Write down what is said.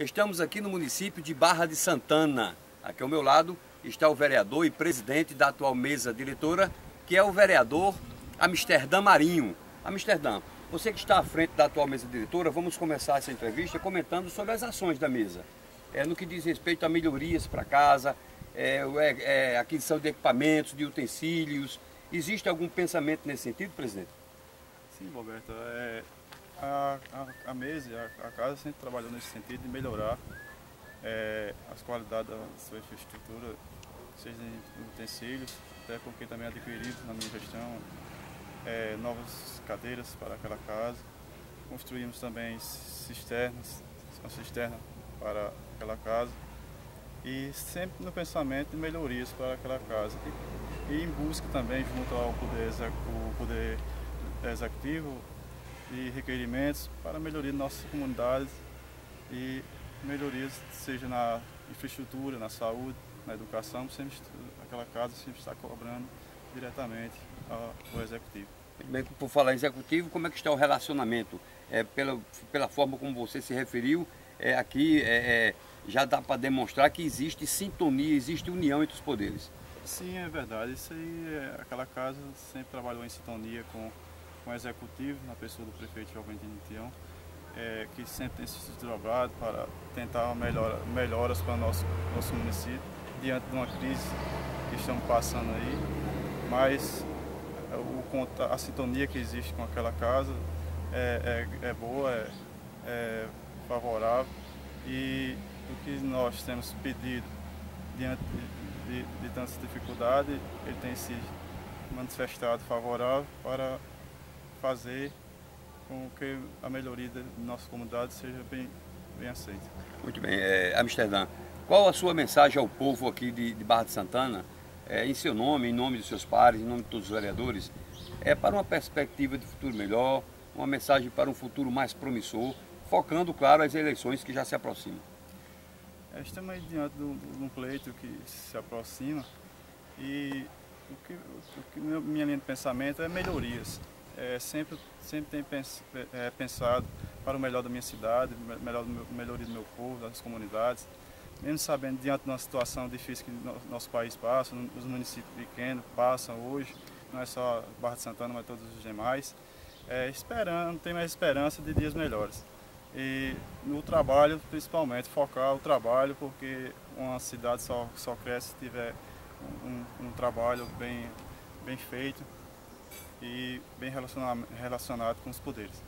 Estamos aqui no município de Barra de Santana. Aqui ao meu lado está o vereador e presidente da atual mesa diretora, que é o vereador Amsterdã Marinho. Amsterdã, você que está à frente da atual mesa diretora, vamos começar essa entrevista comentando sobre as ações da mesa. É, no que diz respeito a melhorias para casa, é, é, é, aquisição de equipamentos, de utensílios. Existe algum pensamento nesse sentido, presidente? Sim, Roberto. É, a, a, a mesa, a, a, casa sempre trabalhou nesse sentido de melhorar é, as qualidades da sua infraestrutura, seja em utensílios, até porque também adquirimos na minha gestão é, novas cadeiras para aquela casa. Construímos também cisternas, uma cisterna para aquela casa e sempre no pensamento de melhorias para aquela casa. E, e em busca também, junto ao Poder, o poder Executivo, de requerimentos para melhoria de nossas comunidades e melhorias, seja na infraestrutura, na saúde, na educação, sempre, aquela casa sempre está cobrando diretamente ao executivo. Bem, por falar em executivo, como é que está o relacionamento? É, pela, pela forma como você se referiu, é, aqui é, é já dá para demonstrar que existe sintonia, existe união entre os poderes. Sim, é verdade. Isso aí, é, aquela casa sempre trabalhou em sintonia com com o executivo, na pessoa do prefeito Joventino Tião, é, que sempre tem se desdobrado para tentar melhora, melhoras para o nosso, nosso município, diante de uma crise que estamos passando aí, mas é, o, a sintonia que existe com aquela casa é, é, é boa, é, é favorável. E o que nós temos pedido diante de, de, de tantas dificuldades, ele tem se manifestado favorável para fazer com que a melhoria da nossa comunidade seja bem, bem aceita. Muito bem. É, Amsterdã, qual a sua mensagem ao povo aqui de, de Barra de Santana, é, em seu nome, em nome dos seus pares, em nome de todos os vereadores, é para uma perspectiva de futuro melhor, uma mensagem para um futuro mais promissor, focando, claro, as eleições que já se aproximam? É, estamos aí diante de um pleito que se aproxima e o que, o que minha linha de pensamento é melhorias é, sempre, sempre tenho pens, é, pensado para o melhor da minha cidade, melhor do meu, melhoria do meu povo, das comunidades. Mesmo sabendo, diante de uma situação difícil que no, nosso país passa, os municípios pequenos passam hoje, não é só Barra de Santana, mas todos os demais, é, esperando, tem mais esperança de dias melhores. E no trabalho, principalmente, focar o trabalho, porque uma cidade só, só cresce se tiver um, um trabalho bem, bem feito e bem relacionado, relacionado com os poderes.